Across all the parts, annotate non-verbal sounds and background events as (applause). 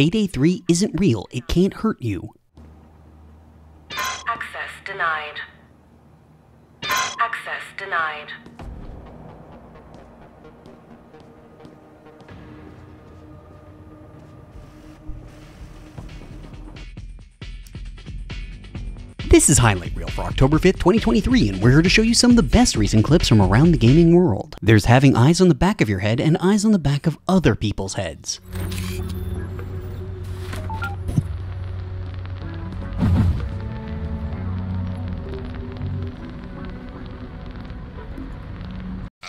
Payday 3 isn't real, it can't hurt you. Access denied. Access denied. This is Highlight Reel for October 5th, 2023, and we're here to show you some of the best recent clips from around the gaming world. There's having eyes on the back of your head and eyes on the back of other people's heads.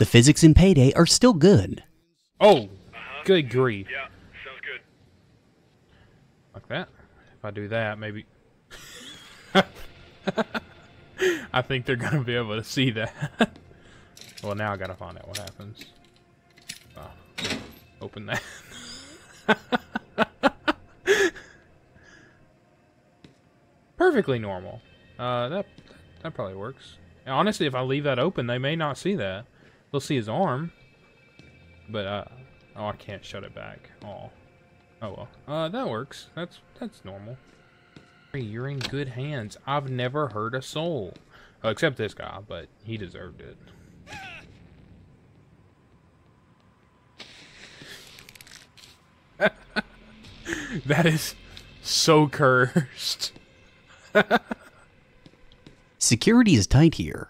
The physics in Payday are still good. Oh, good grief. Yeah, sounds good. Like that. If I do that, maybe. (laughs) I think they're gonna be able to see that. (laughs) well, now I gotta find out what happens. Oh, open that. (laughs) Perfectly normal. Uh, that that probably works. And honestly, if I leave that open, they may not see that. They'll see his arm. But uh, oh, I can't shut it back. Oh, oh well. Uh, that works. That's that's normal. You're in good hands. I've never hurt a soul. Oh, except this guy, but he deserved it. (laughs) that is so cursed. (laughs) Security is tight here.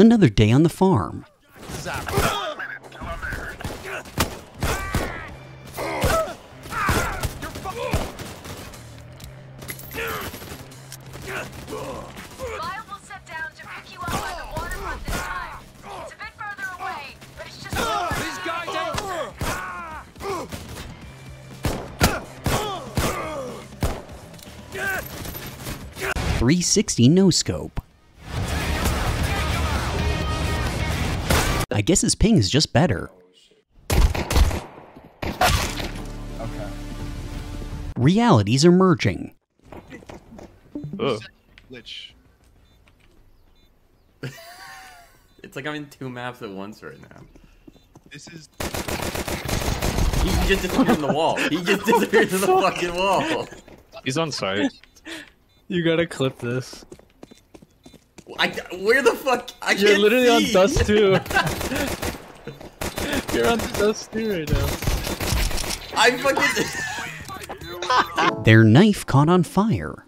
It's day on the farm. Three sixty no scope. I guess his ping is just better. Realities are merging. Glitch. (laughs) It's like I'm in two maps at once right now. This is He just disappeared in the wall. He just disappeared in the (laughs) fucking wall. He's on site. (laughs) You gotta clip this. I, where the fuck? I You're can't literally on dust (laughs) too. You're on dust too right now. I fucking. Their knife caught on fire.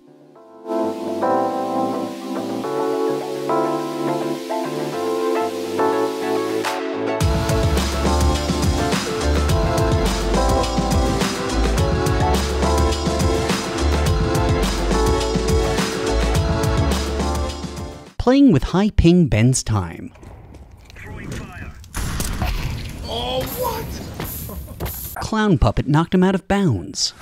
Playing with high ping bends time. Oh what? Clown puppet knocked him out of bounds.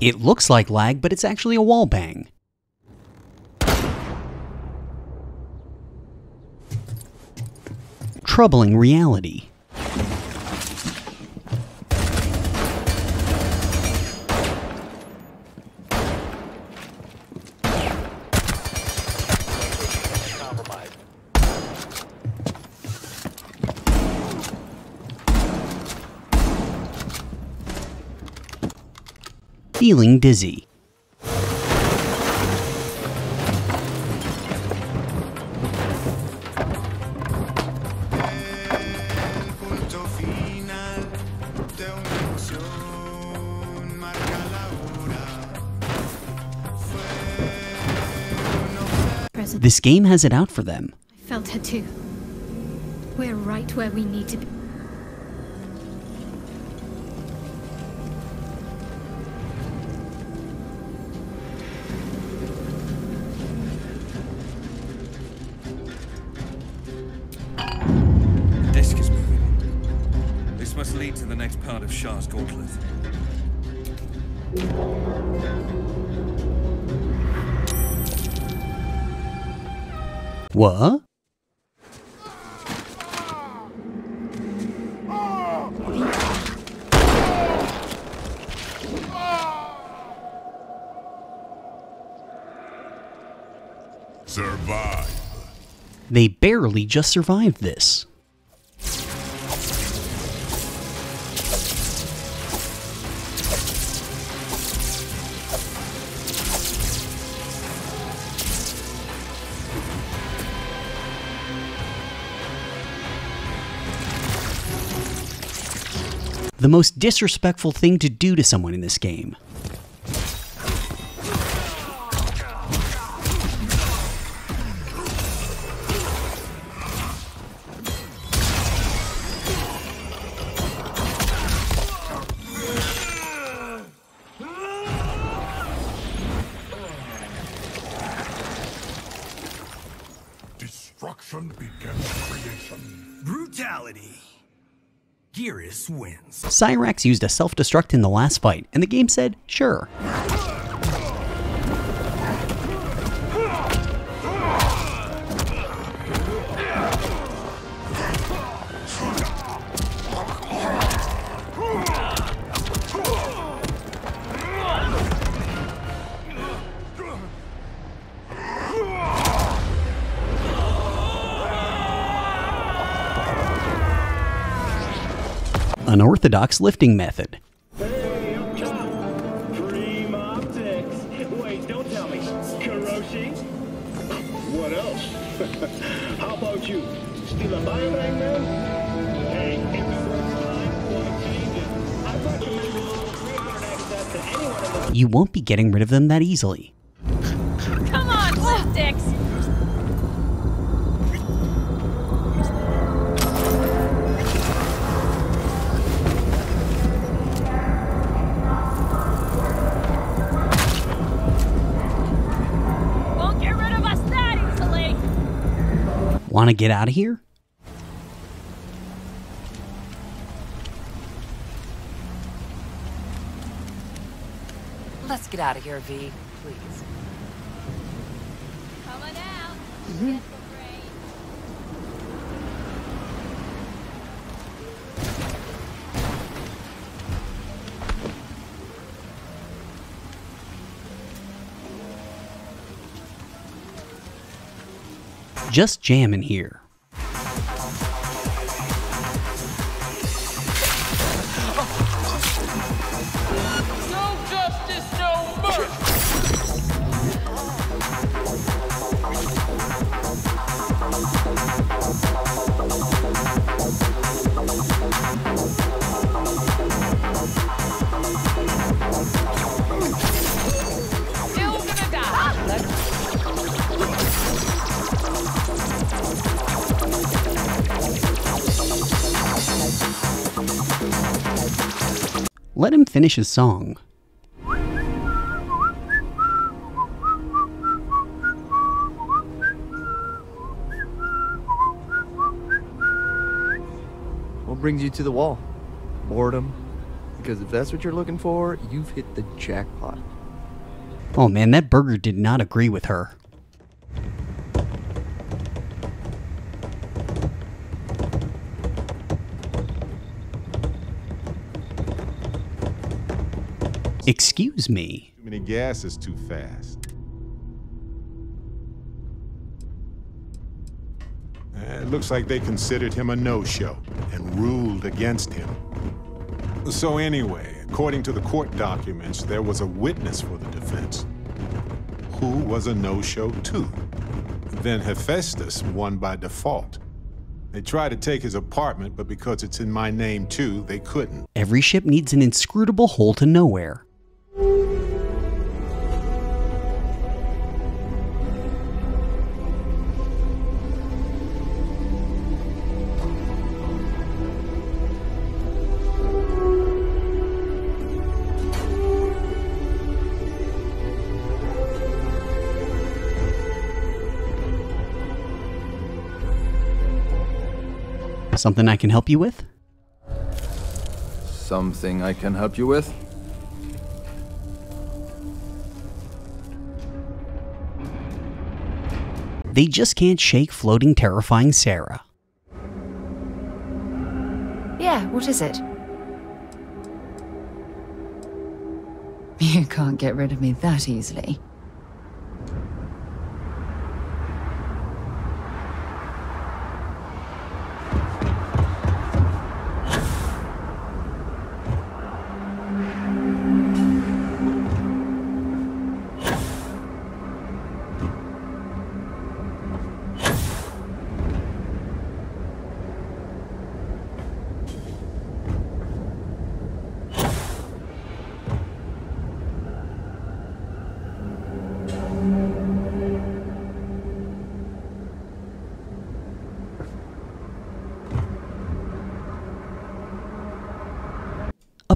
It looks like lag, but it's actually a wall bang. Troubling reality. Feeling dizzy. This game has it out for them. I felt her too. We're right where we need to be. The disc is moving. This must lead to the next part of Shar's gauntlet. What? Survive. They barely just survived this. The most disrespectful thing to do to someone in this game. Wins. Cyrax used a self destruct in the last fight, and the game said, sure. Unorthodox lifting method. Dream. Wait, don't tell me. Kuroshi? What else? How about you? Steal a biobank, man? Hey, if it works fine, wanna change it. I recommend a little 300 access to anyone in the You won't be getting rid of them that easily. To get out of here? Let's get out of here, V, please. Coming out. Get the Just jam in here. Let him finish his song. What brings you to the wall? Boredom? Because if that's what you're looking for, you've hit the jackpot. Oh man, that burger did not agree with her. Excuse me. Too many gases too fast. It looks like they considered him a no-show and ruled against him. So anyway, according to the court documents, there was a witness for the defense who was a no-show too. Then Hephaestus won by default. They tried to take his apartment, but because it's in my name too, they couldn't. Every ship needs an inscrutable hole to nowhere. Something I can help you with? Something I can help you with? They just can't shake floating, terrifying Sarah. Yeah, what is it? (laughs) You can't get rid of me that easily.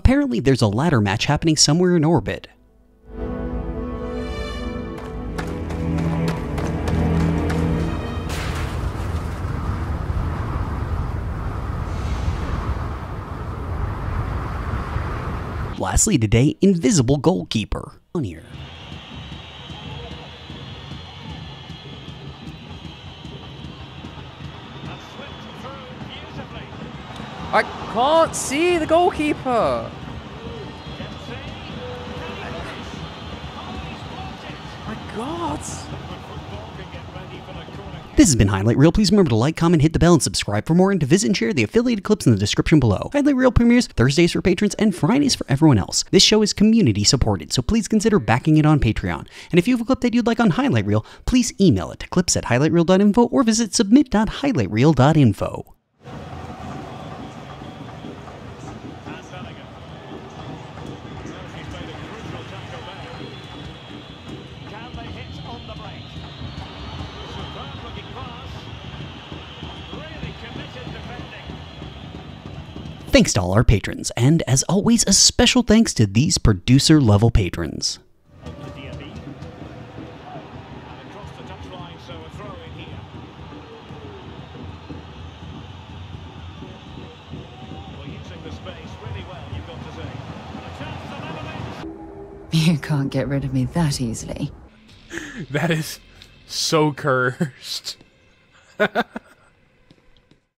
Apparently, there's a ladder match happening somewhere in orbit. Lastly today, Invisible Goalkeeper. On here. Can't see the goalkeeper. My God. This has been Highlight Reel. Please remember to like, comment, hit the bell, and subscribe for more, and to visit and share the affiliated clips in the description below. Highlight Reel premieres Thursdays for patrons and Fridays for everyone else. This show is community supported, so please consider backing it on Patreon. And if you have a clip that you'd like on Highlight Reel, please email it to clips at highlightreel.info or visit submit.highlightreel.info. Thanks to all our patrons, and as always, a special thanks to these producer level patrons. You can't get rid of me that easily. That is so cursed. (laughs)